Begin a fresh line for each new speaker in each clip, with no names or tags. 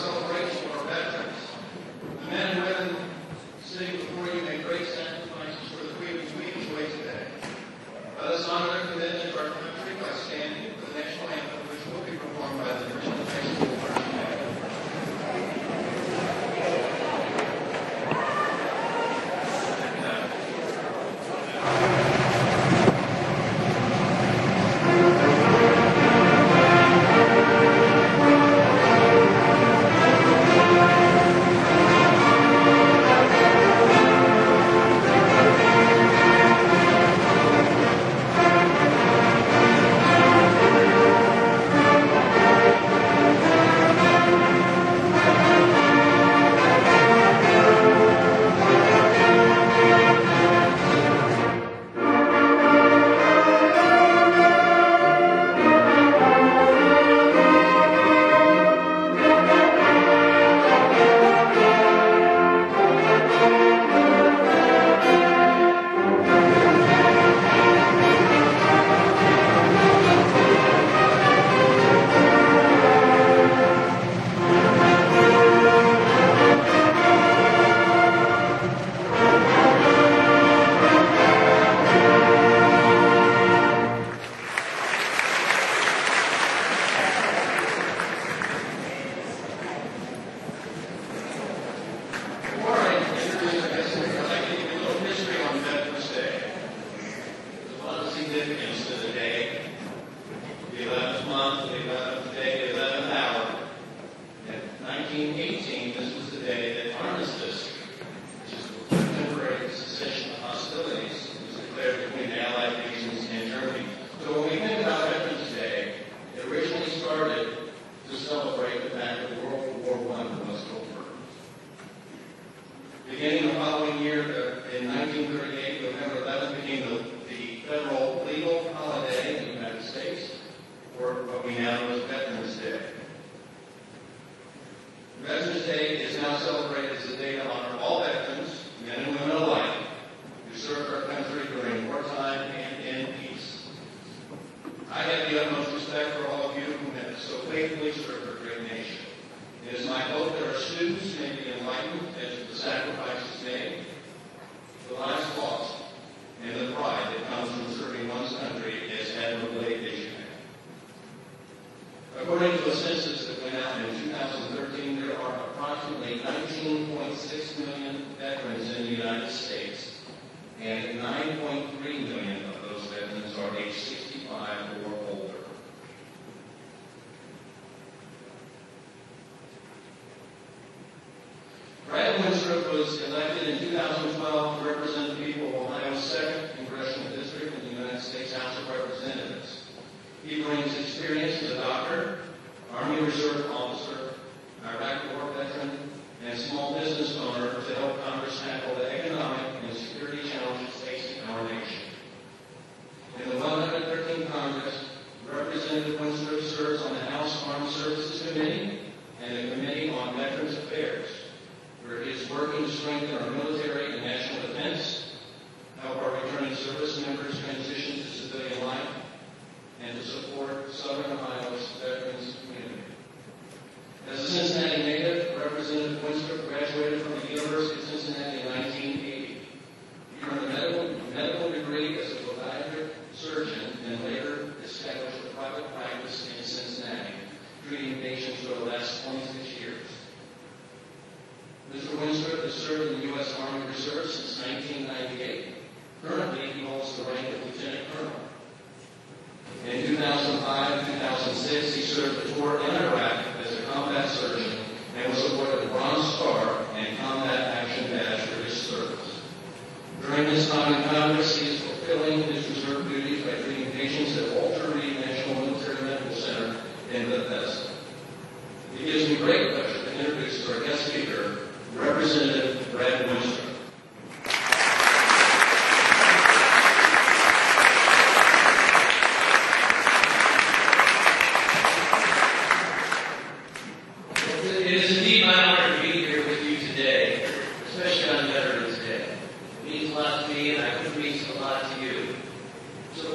celebration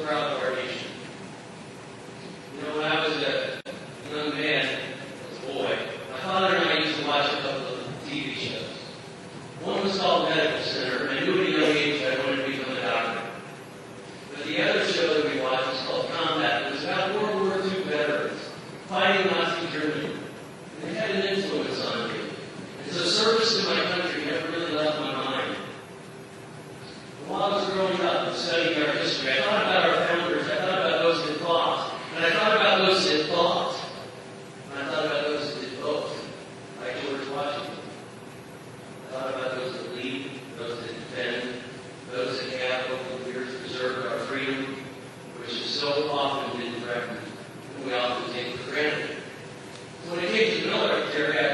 ground over. Your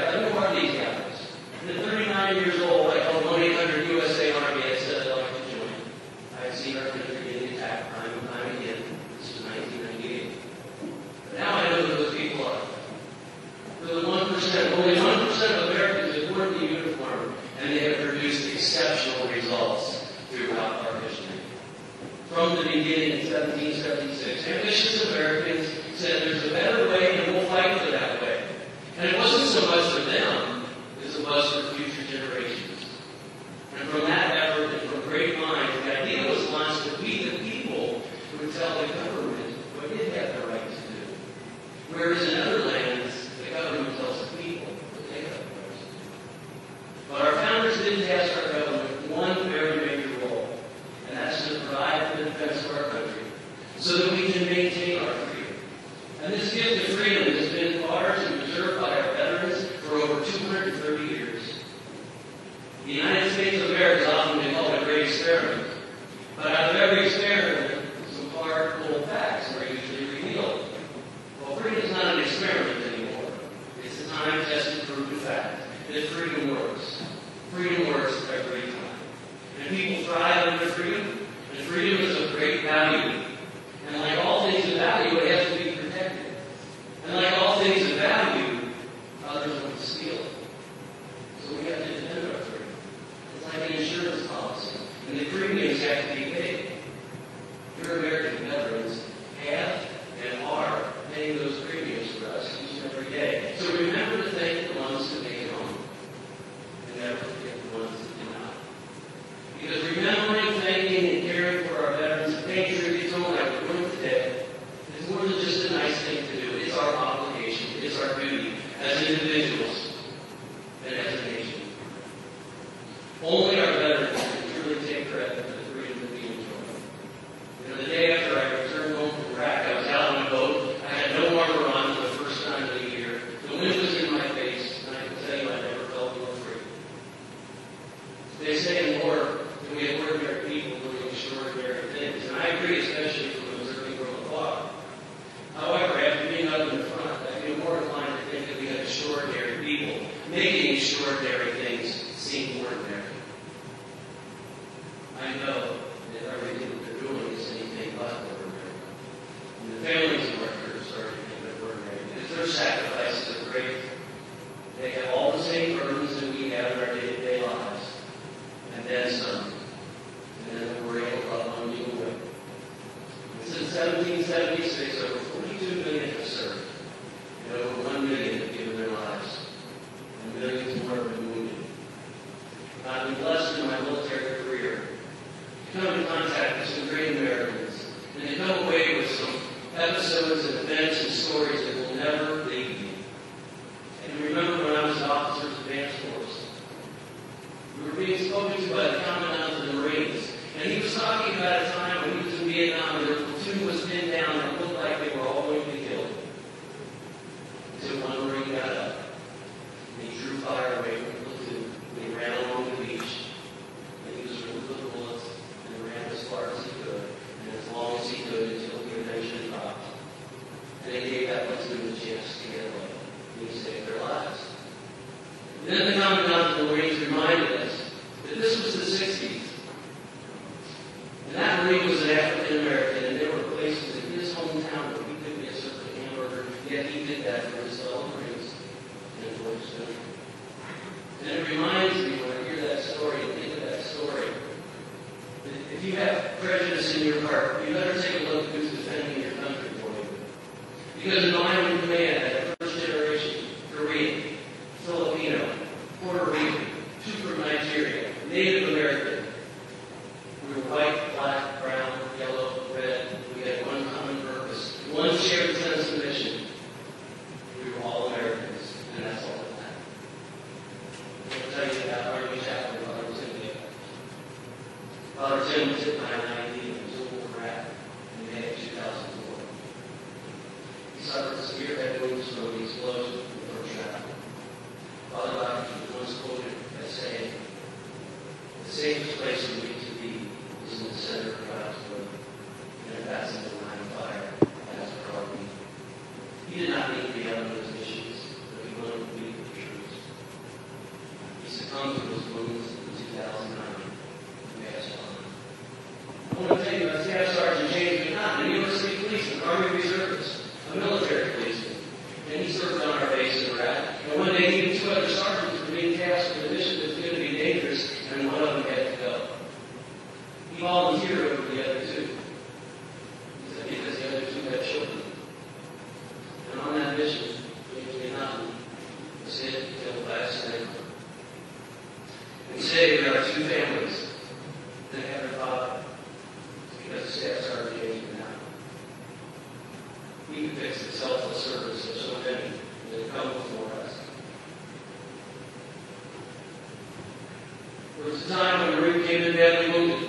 services he
did that for his offerings and for his children. And it reminds me when I hear that story and think of that story, if you have prejudice in your heart, you better take a safest place for me to be is in the center of God's will. And that's in the It was a time when Ruth came in deadly we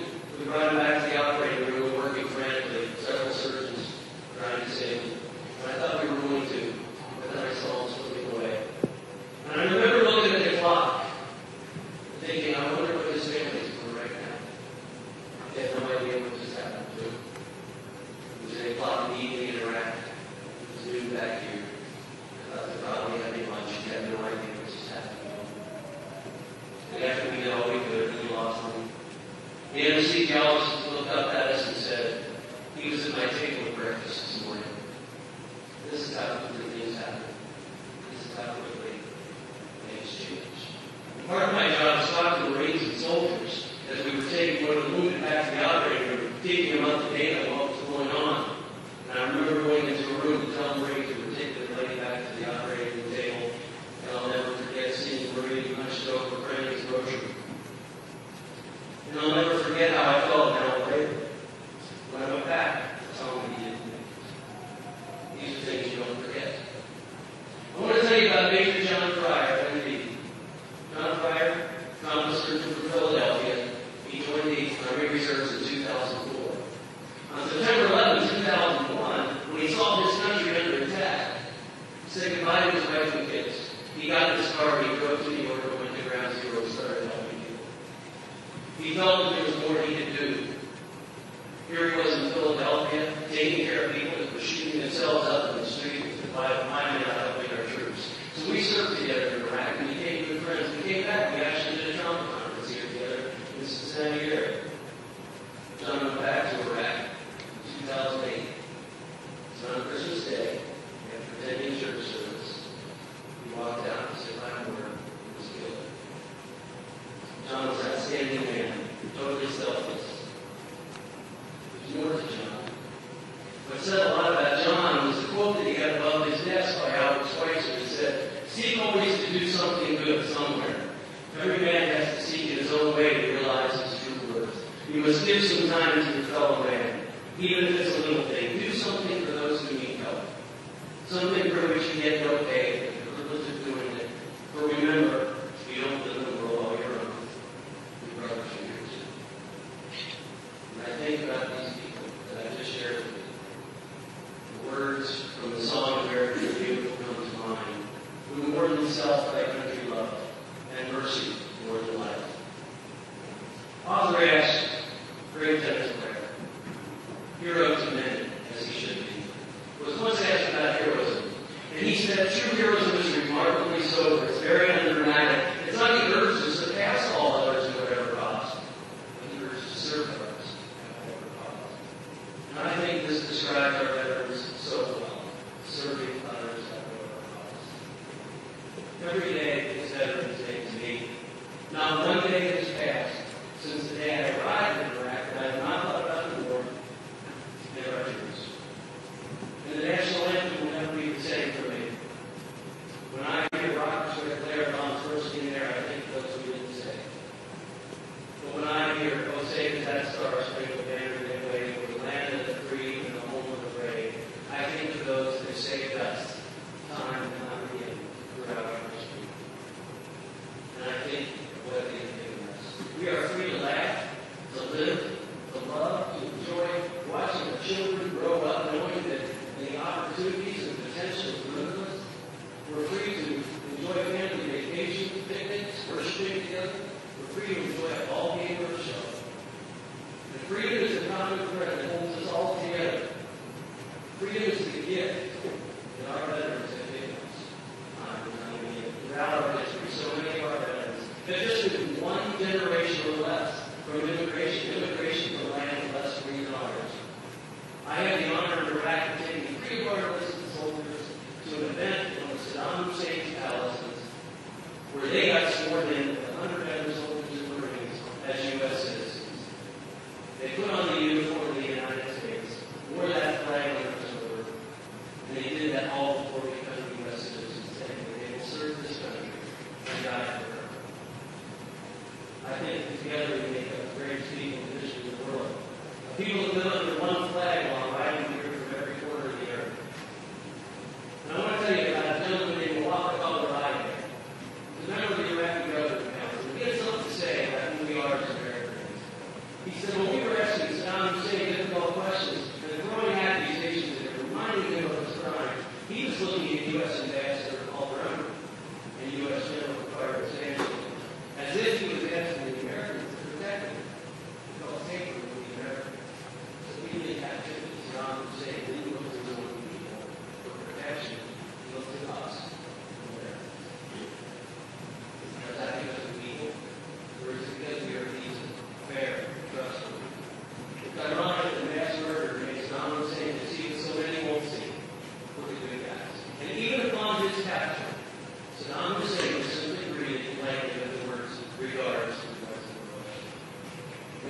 people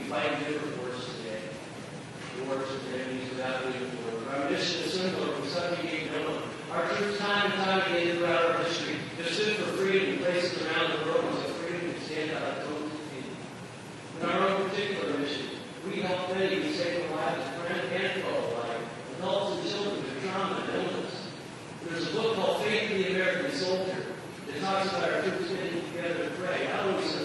fight different words today. The words enemies without leaving the. Our mission is simple from Sunday being known. Our troops time and time again throughout our history have stood for freedom in places around the world so freedom can stand out of those people. In our own particular mission, we help many who save the lives of friends and foe alike, adults and children with trauma and illness. There's a book called Faith of the American Soldier that talks about our troops getting together to pray. How do we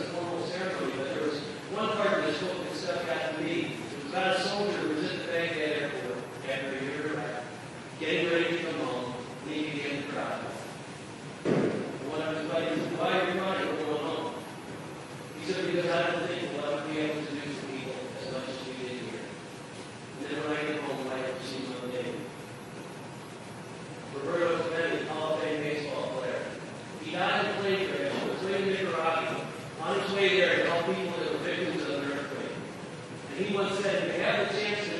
one part of this book that stuck out to me was about a soldier who was at the Baghdad airport after a year of Iraq, getting ready to come home, and he began to cry. One of his buddies said, why are you crying? We're going home. He said, because I don't think we'll ever be able to do for people as much as we did here. And then when I get home, I have to see my name. Roberto Clemente, Hall of Fame baseball player. He died in a plane crash, was in Nicaragua, on his way there, he once said, if you have a chance to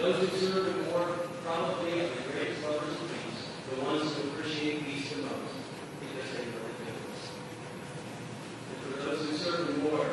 Those who serve and war probably are the greatest lovers of peace, the ones who appreciate peace the most, because they really do. And for those who serve and war,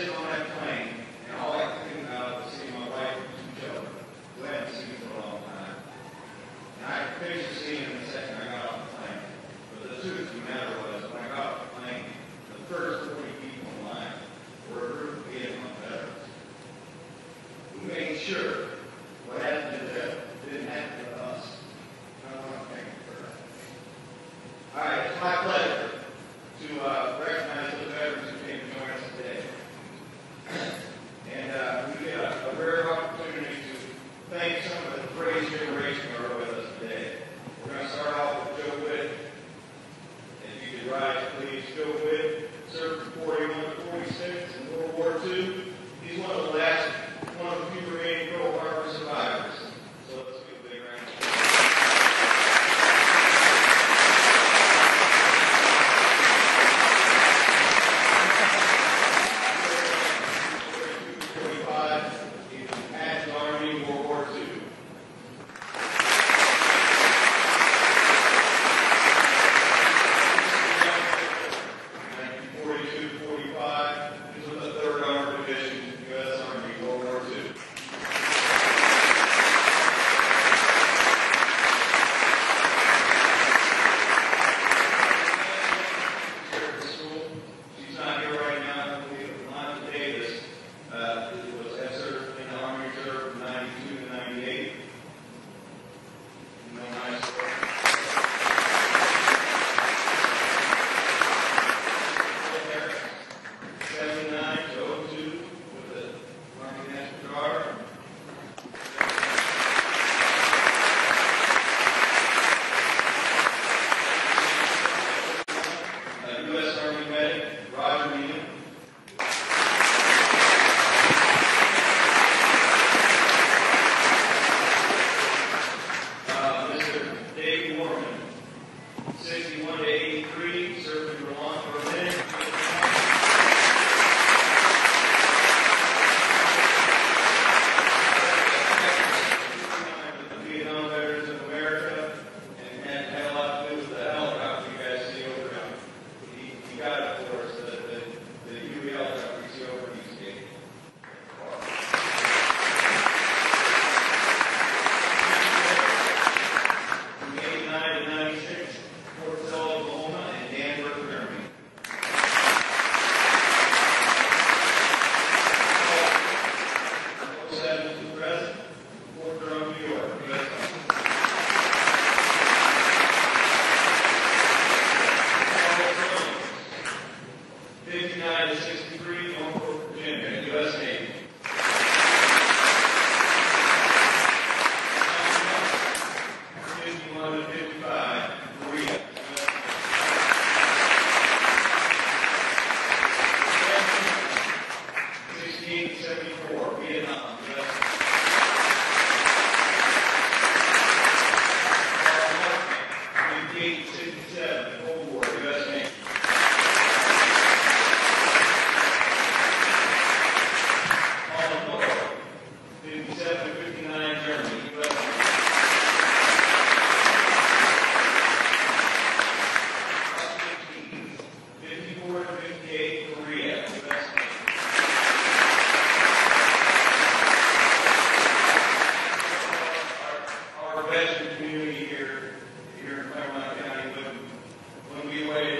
Sitting on that plane, community here, here in
Clermont County, but when we waited